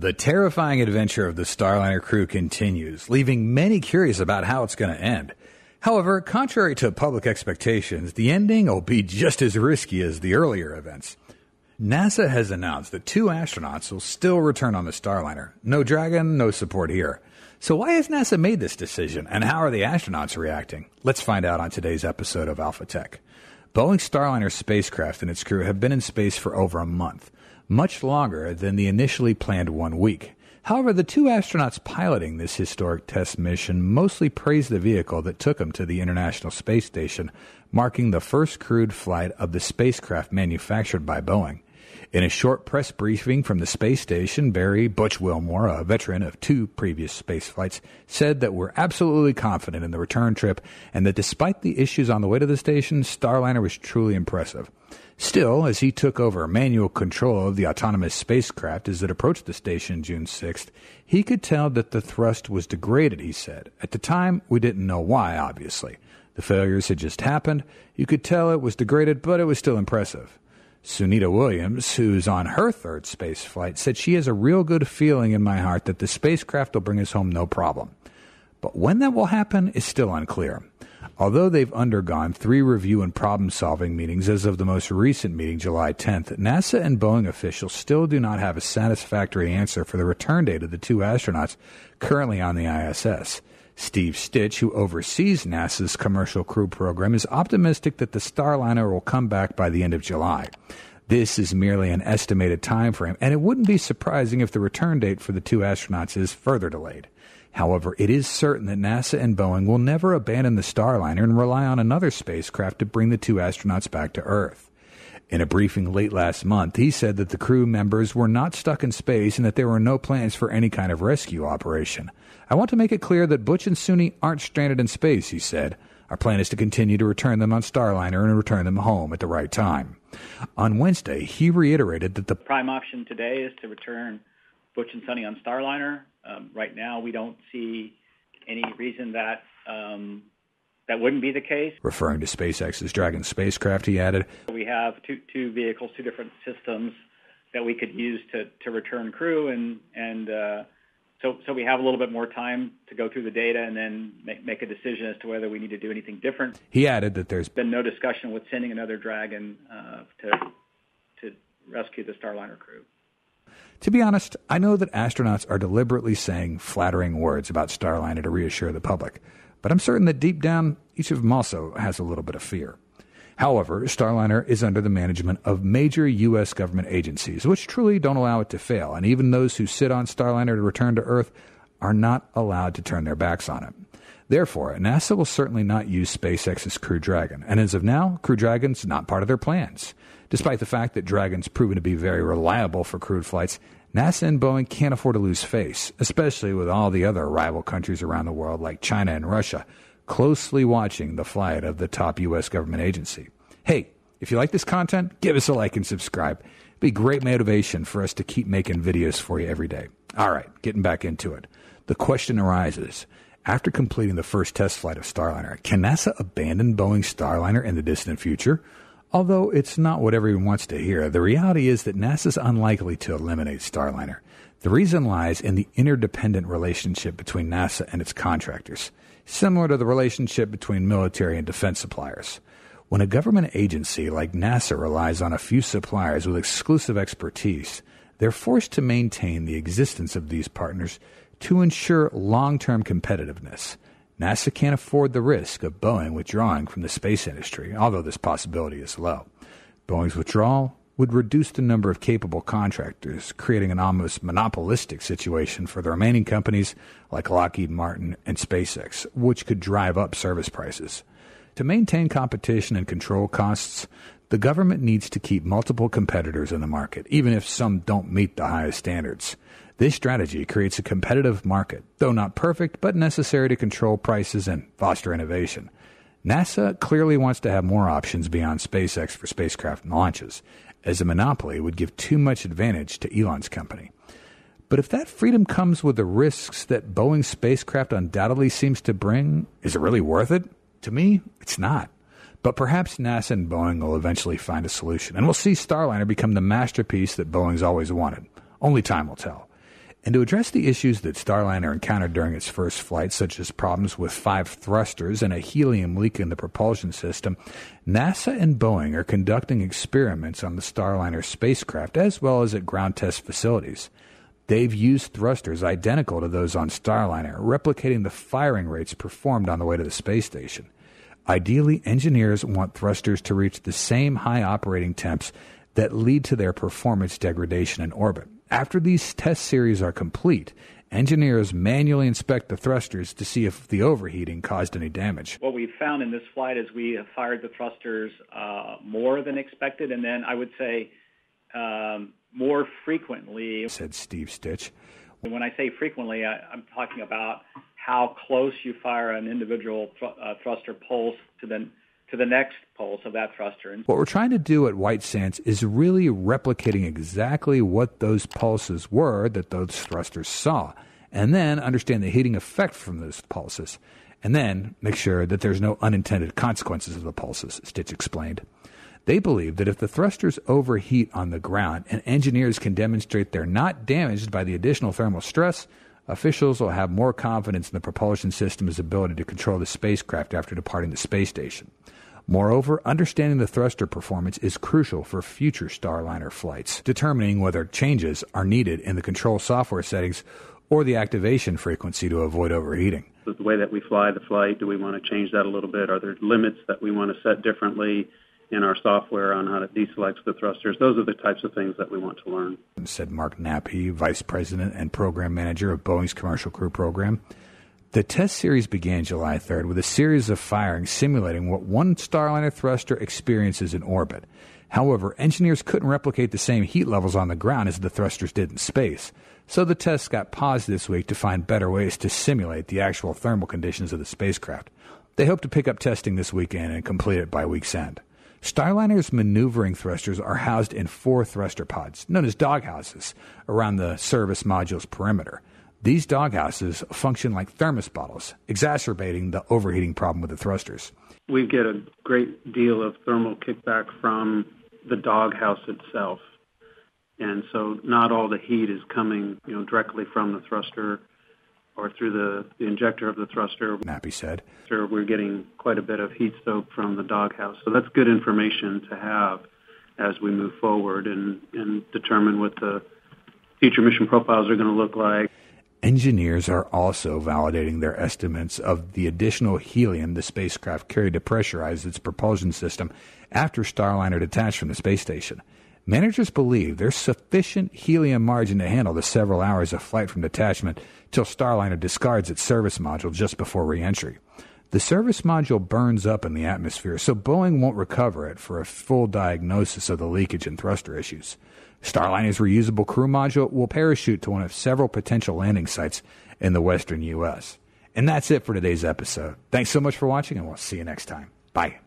The terrifying adventure of the Starliner crew continues, leaving many curious about how it's going to end. However, contrary to public expectations, the ending will be just as risky as the earlier events. NASA has announced that two astronauts will still return on the Starliner. No Dragon, no support here. So, why has NASA made this decision, and how are the astronauts reacting? Let's find out on today's episode of Alpha Tech. Boeing Starliner spacecraft and its crew have been in space for over a month much longer than the initially planned one week. However, the two astronauts piloting this historic test mission mostly praised the vehicle that took them to the International Space Station, marking the first crewed flight of the spacecraft manufactured by Boeing. In a short press briefing from the space station, Barry Butch Wilmore, a veteran of two previous space flights, said that we're absolutely confident in the return trip and that despite the issues on the way to the station, Starliner was truly impressive. Still, as he took over manual control of the autonomous spacecraft as it approached the station June 6th, he could tell that the thrust was degraded, he said. At the time, we didn't know why, obviously. The failures had just happened. You could tell it was degraded, but it was still impressive. Sunita Williams, who's on her third space flight, said she has a real good feeling in my heart that the spacecraft will bring us home no problem. But when that will happen is still unclear. Although they've undergone three review and problem solving meetings as of the most recent meeting, July 10th, NASA and Boeing officials still do not have a satisfactory answer for the return date of the two astronauts currently on the ISS. Steve Stich, who oversees NASA's commercial crew program, is optimistic that the Starliner will come back by the end of July. This is merely an estimated time frame, and it wouldn't be surprising if the return date for the two astronauts is further delayed. However, it is certain that NASA and Boeing will never abandon the Starliner and rely on another spacecraft to bring the two astronauts back to Earth. In a briefing late last month, he said that the crew members were not stuck in space and that there were no plans for any kind of rescue operation. I want to make it clear that Butch and Suni aren't stranded in space, he said. Our plan is to continue to return them on Starliner and return them home at the right time. On Wednesday, he reiterated that the prime option today is to return Butch and Suni on Starliner right now, we don't see any reason that um, that wouldn't be the case. Referring to SpaceX's Dragon spacecraft, he added, "We have two two vehicles, two different systems that we could use to to return crew, and and uh, so so we have a little bit more time to go through the data and then make make a decision as to whether we need to do anything different." He added that there's been no discussion with sending another Dragon uh, to to rescue the Starliner crew. To be honest, I know that astronauts are deliberately saying flattering words about Starliner to reassure the public, but I'm certain that deep down, each of them also has a little bit of fear. However, Starliner is under the management of major U.S. government agencies, which truly don't allow it to fail, and even those who sit on Starliner to return to Earth are not allowed to turn their backs on it. Therefore, NASA will certainly not use SpaceX's Crew Dragon, and as of now, Crew Dragon's not part of their plans. Despite the fact that Dragon's proven to be very reliable for crewed flights, NASA and Boeing can't afford to lose face, especially with all the other rival countries around the world like China and Russia closely watching the flight of the top U.S. government agency. Hey, if you like this content, give us a like and subscribe. It'd be great motivation for us to keep making videos for you every day. All right, getting back into it. The question arises after completing the first test flight of Starliner, can NASA abandon Boeing's Starliner in the distant future? Although it's not what everyone wants to hear, the reality is that NASA's unlikely to eliminate Starliner. The reason lies in the interdependent relationship between NASA and its contractors, similar to the relationship between military and defense suppliers. When a government agency like NASA relies on a few suppliers with exclusive expertise, they're forced to maintain the existence of these partners to ensure long term competitiveness. NASA can't afford the risk of Boeing withdrawing from the space industry, although this possibility is low. Boeing's withdrawal would reduce the number of capable contractors, creating an almost monopolistic situation for the remaining companies like Lockheed Martin and SpaceX, which could drive up service prices. To maintain competition and control costs, the government needs to keep multiple competitors in the market, even if some don't meet the highest standards. This strategy creates a competitive market, though not perfect, but necessary to control prices and foster innovation. NASA clearly wants to have more options beyond SpaceX for spacecraft launches, as a monopoly would give too much advantage to Elon's company. But if that freedom comes with the risks that Boeing's spacecraft undoubtedly seems to bring, is it really worth it? To me, it's not. But perhaps NASA and Boeing will eventually find a solution, and we'll see Starliner become the masterpiece that Boeing's always wanted. Only time will tell. And to address the issues that Starliner encountered during its first flight, such as problems with five thrusters and a helium leak in the propulsion system, NASA and Boeing are conducting experiments on the Starliner spacecraft as well as at ground test facilities. They've used thrusters identical to those on Starliner, replicating the firing rates performed on the way to the space station. Ideally, engineers want thrusters to reach the same high operating temps that lead to their performance degradation in orbit. After these test series are complete, engineers manually inspect the thrusters to see if the overheating caused any damage. What we found in this flight is we have fired the thrusters uh, more than expected, and then I would say um, more frequently, said Steve Stich. When I say frequently, I, am talking about how close you fire an individual thr- uh, thruster pulse to the to the next pulse of that thruster. What we're trying to do at White Sands is really replicating exactly what those pulses were that those thrusters saw, and then understand the heating effect from those pulses, and then make sure that there's no unintended consequences of the pulses, Stich explained. They believe that if the thrusters overheat on the ground and engineers can demonstrate they're not damaged by the additional thermal stress, officials will have more confidence in the propulsion system's ability to control the spacecraft after departing the space station. Moreover, understanding the thruster performance is crucial for future Starliner flights, determining whether changes are needed in the control software settings or the activation frequency to avoid overheating. The way that we fly the flight, do we want to change that a little bit? Are there limits that we want to set differently? In our software on how to deselect the thrusters. Those are the types of things that we want to learn. Said Mark Nappi, Vice President and Program Manager of Boeing's Commercial Crew Program. The test series began July 3rd with a series of firings simulating what one Starliner thruster experiences in orbit. However, engineers couldn't replicate the same heat levels on the ground as the thrusters did in space, so the tests got paused this week to find better ways to simulate the actual thermal conditions of the spacecraft. They hope to pick up testing this weekend and complete it by week's end. Starliner's maneuvering thrusters are housed in four thruster pods, known as doghouses, around the service module's perimeter. These doghouses function like thermos bottles, exacerbating the overheating problem with the thrusters. We get a great deal of thermal kickback from the doghouse itself. And so not all the heat is coming, you know, directly from the thruster or through the, the injector of the thruster. Nappi said. We're getting quite a bit of heat soak from the doghouse. So that's good information to have as we move forward and, and determine what the future mission profiles are going to look like. Engineers are also validating their estimates of the additional helium the spacecraft carried to pressurize its propulsion system after Starliner detached from the space station. Managers believe there's sufficient helium margin to handle the several hours of flight from detachment till Starliner discards its service module just before reentry. The service module burns up in the atmosphere, so Boeing won't recover it for a full diagnosis of the leakage and thruster issues. Starliner's reusable crew module will parachute to one of several potential landing sites in the western U.S. And that's it for today's episode. Thanks so much for watching, and we'll see you next time. Bye.